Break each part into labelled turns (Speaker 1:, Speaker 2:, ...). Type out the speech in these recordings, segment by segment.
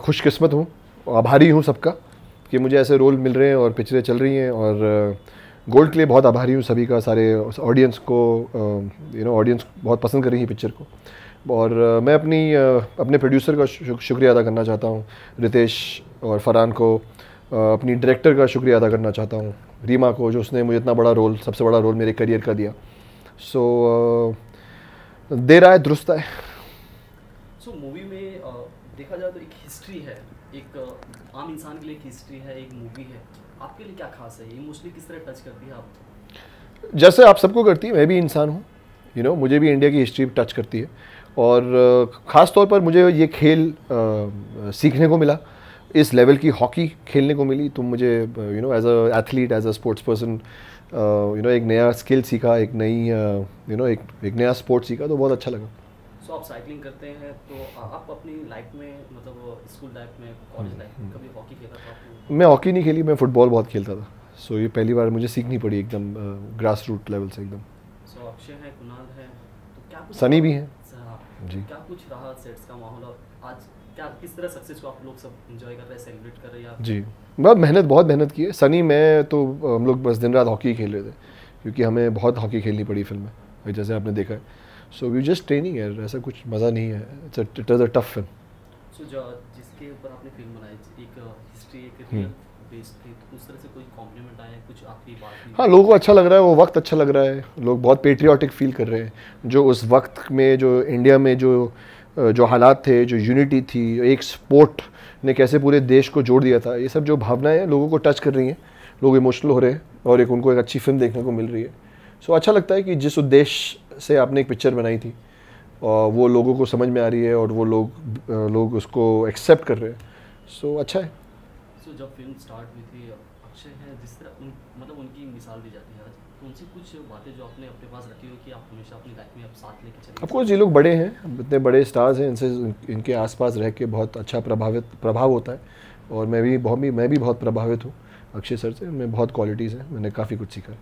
Speaker 1: खुशकिस्मत हूँ आभारी हूँ सबका कि मुझे ऐसे रोल मिल रहे हैं और पिक्चरें चल रही हैं और गोल्ड के लिए बहुत आभारी हूँ सभी का सारे ऑडियंस को यू नो ऑडियंस बहुत पसंद कर रही है पिक्चर को। और मैं अपनी अपने प्रोड्यूसर का शुक्रिया अदा करना चाहता हूँ रितेश और फरहान को अपनी डायरेक्टर का शुक्रिया अदा करना चाहता हूँ रीमा को जो उसने मुझे इतना बड़ा रोल सबसे बड़ा रोल मेरे करियर का दिया। सो so, देर आए दुरुस्त आए।
Speaker 2: सो मूवी में देखा जाए तो एक हिस्ट्री है। एक आम इंसान के लिए एक हिस्ट्री है, एक मूवी है। आपके लिए क्या खास है? ये मोस्टली किस तरह टच करती है आप?
Speaker 1: जैसे आप सबको करती है, मैं भी इंसान हूँ। यू नो मुझे भी इंडिया की हिस्ट्री टच करती है। और ख़ास तौर पर मुझे ये खेल सीखने को मिला। इस लेवल की हॉकी खेलने को मिली। तो मुझे you know as a athlete as a sports person you know एक नया स्किल सीखा, एक नई यू नो एक एक नया स्पोर्ट सीखा तो बहुत अच्छा लगा।
Speaker 2: सो आप साइकिलिंग करते हैं तो आप अपनी लाइफ में मतलब स्कूल लाइफ में कॉलेज लाइफ में कभी हॉकी खेला था आपने?
Speaker 1: मैं हॉकी नहीं खेली मैं फुटबॉल बहुत खेलता था। सो ये पहली बार मुझे सीखनी पड़ी एकदम ग्रास रूट लेवल से एकदम।
Speaker 2: सो अक्षय है कुणाल है तो क्या कुछ
Speaker 1: सनी भी हैं।
Speaker 2: हाँ,
Speaker 1: जी।
Speaker 2: क्या कुछ रहा सेट्स का माहौल और आज क्या किस तरह सक्सेस को आप लोग सब एंजॉय कर रहे हैं सेलिब्रेट कर रहे हैं
Speaker 1: जी। बहुत मेहनत बहुत मेहनत की है। सनी मैं तो हम लोग बस दिन रात हॉकी खेल रहे थे क्योंकि हमें बहुत हॉकी खेलनी पड़ी फ़िल्म में जैसे आपने देखा है। सो वी जस्ट ट्रेनिंग है ऐसा कुछ मज़ा नहीं है। It is a tough film
Speaker 2: so जो जिसके ऊपर आपने फ़िल्म बनाई एक हिस्ट्री एक रियल बेस्ड थी उस तरह से कोई कॉम्प्लीमेंट आया कुछ आपकी बात हुई?
Speaker 1: हाँ लोगों को अच्छा लग रहा है वो वक्त अच्छा लग रहा है। लोग बहुत पेट्रियाटिक फील कर रहे हैं। जो उस वक्त में जो इंडिया में जो जो हालात थे जो यूनिटी थी एक स्पोर्ट ने कैसे पूरे देश को जोड़ दिया था ये सब जो भावनाएँ हैं लोगों को टच कर रही हैं। लोग इमोशनल हो रहे हैं और एक उनको एक अच्छी फ़िल्म देखने को मिल रही है। सो अच्छा लगता है कि जिस उद्देश्य से आपने एक पिक्चर बनाई थी। और वो लोगों को समझ में आ रही है और वो लोग लोग उसको एक्सेप्ट कर रहे हैं। सो so, अच्छा है।
Speaker 2: सो जब फ़िल्म स्टार्ट हुई थी अक्षय है जिस तरह उन मतलब उनकी मिसाल दी जाती है आज तो उनसे कुछ बातें जो आपने अपने पास रखी हो कि आप हमेशा अपनी लाइफ में आप साथ लेके चले
Speaker 1: ऑफकोर्स ये लोग बड़े हैं इतने बड़े स्टार्स हैं इनसे इनके आसपास रह के बहुत अच्छा प्रभावित प्रभाव होता है। और मैं भी बहुत मैं भी बहुत प्रभावित हूँ अक्षय सर से उनमें बहुत क्वालिटीज़ हैं मैंने काफ़ी कुछ सीखा है।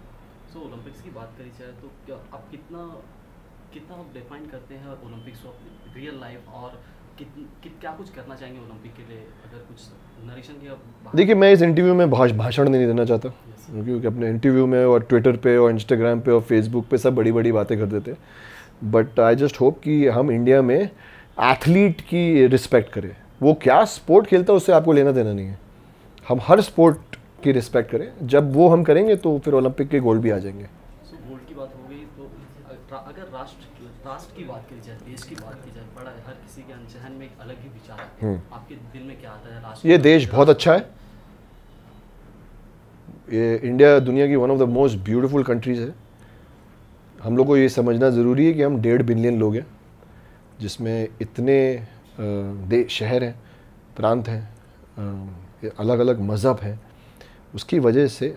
Speaker 2: सो ओलंपिक्स की बात करी जाए तो क्या आप कितना कितना आप डिफाइन करते हैं ओलंपिक्स को अपनी रियल लाइफ और कित, कित क्या कुछ करना चाहेंगे ओलंपिक के लिए? अगर कुछ नरेशन की
Speaker 1: देखिए मैं इस इंटरव्यू में भाष भाषण नहीं देना चाहता।
Speaker 2: Yes.
Speaker 1: क्योंकि अपने इंटरव्यू में और ट्विटर पे और इंस्टाग्राम पे और फेसबुक पे सब बड़ी बड़ी बातें कर देते हैं। बट आई जस्ट होप कि हम इंडिया में एथलीट की रिस्पेक्ट करें। वो क्या स्पोर्ट खेलता है उससे आपको लेना देना नहीं है। हम हर स्पोर्ट की रिस्पेक्ट करें। जब वो हम करेंगे तो फिर ओलंपिक के गोल्ड भी आ जाएँगे
Speaker 2: सो गोल्ड की बात हो गई तो अ- अगर राष्ट्र राष्ट्र की बात करी जाए देश की बात की जाए बड़ा हर किसी के जहन में एक अलग ही विचार है।
Speaker 1: हम्म।
Speaker 2: आपके दिल में क्या आता है राष्ट्र
Speaker 1: ये देश बहुत अच्छा है। ये इंडिया दुनिया की one of the most beautiful countries है। हम लोग को ये समझना ज़रूरी है कि हम डेढ़ बिलियन लोग हैं जिसमें इतने दे शहर हैं प्रांत हैं अलग अलग मज़हब हैं। उसकी वजह से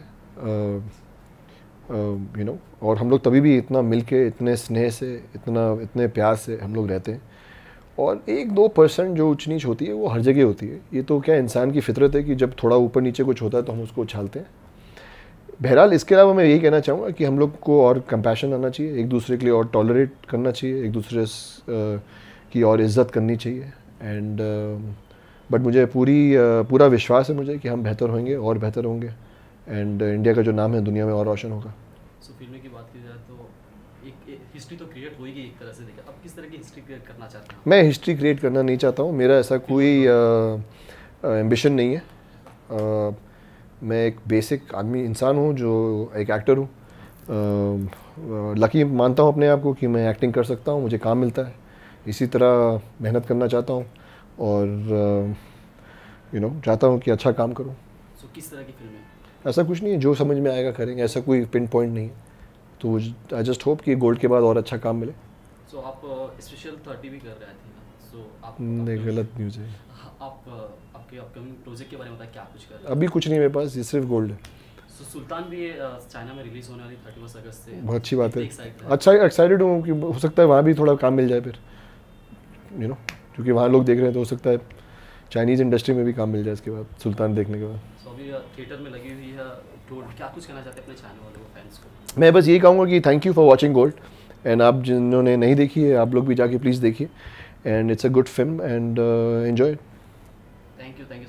Speaker 1: यू नो और हम लोग तभी भी इतना मिल के इतने स्नेह से, इतना, इतने प्यार से हम लोग रहते हैं। और एक दो परसेंट जो ऊंच नीच होती है, वो हर जगह होती है। ये तो क्या इंसान की फितरत है कि जब थोड़ा ऊपर नीचे कुछ होता है तो हम उसको उछालते हैं। बहरहाल, इसके अलावा मैं यही कहना चाहूँगा कि हम लोग को और कंपैशन आना चाहिए, एक दूसरे के लिए और टॉलरेट करना चाहिए, एक दूसरे की और इज़्ज़त करनी चाहिए। एंड बट मुझे पूरी पूरा विश्वास है मुझे कि हम बेहतर होंगे और बेहतर होंगे। एंड इंडिया का जो नाम है दुनिया में और रोशन होगा।
Speaker 2: सो फ़िल्म की बात की जाए तो एक हिस्ट्री तो क्रिएट हो गई एक तरह से देखा। अब किस तरह की हिस्ट्री क्रिएट करना चाहते हैं?
Speaker 1: मैं हिस्ट्री क्रिएट करना नहीं चाहता हूँ। मेरा ऐसा कोई एम्बिशन नहीं है। मैं एक बेसिक आदमी इंसान हूँ जो एक एक्टर हूँ। लकी मानता हूँ अपने आप को कि मैं एक्टिंग कर सकता हूँ मुझे काम मिलता है। इसी तरह मेहनत करना चाहता हूँ और यू नो चाहता हूँ कि अच्छा काम करूँ।
Speaker 2: सो किस तरह की फ़िल्म
Speaker 1: ऐसा कुछ नहीं है जो समझ में आएगा करेंगे ऐसा कोई पिन पॉइंट नहीं है। तो आई जस्ट होप कि गोल्ड के बाद और अच्छा काम मिले।
Speaker 2: सो so, आप स्पेशल थर्टी भी कर रहे थे ना? सो आप
Speaker 1: नहीं
Speaker 2: अपने-
Speaker 1: गलत न्यूज़ है।
Speaker 2: आप आपके अपकमिंग प्रोजेक्ट के बारे में बताएँ क्या कुछ कर रहे हैं?
Speaker 1: अभी कुछ नहीं मेरे पास ये सिर्फ़ गोल्ड है।
Speaker 2: सो सुल्तान भी अ, चाइना में रिलीज़ होने वाली थर्टी अगस्त से।
Speaker 1: बहुत अच्छी बात है।
Speaker 2: हैं?
Speaker 1: अच्छा एक्साइटेड हूँ कि हो सकता है वहाँ भी थोड़ा काम मिल जाए फिर। यू नो क्योंकि वहाँ लोग देख रहे हैं तो हो सकता है चाइनीज़ इंडस्ट्री में भी काम मिल जाए इसके बाद सुल्तान देखने के बाद।
Speaker 2: अभी थिएटर में लगी हुई है तो क्या कुछ कहना चाहते हैं अपने वालों फैंस को?
Speaker 1: मैं बस यही कहूँगा कि thank you for watching Gold and आप जिन्होंने नहीं देखी है आप लोग भी जाके प्लीज़ देखिए. And it's a good film and enjoy
Speaker 2: thank you thank you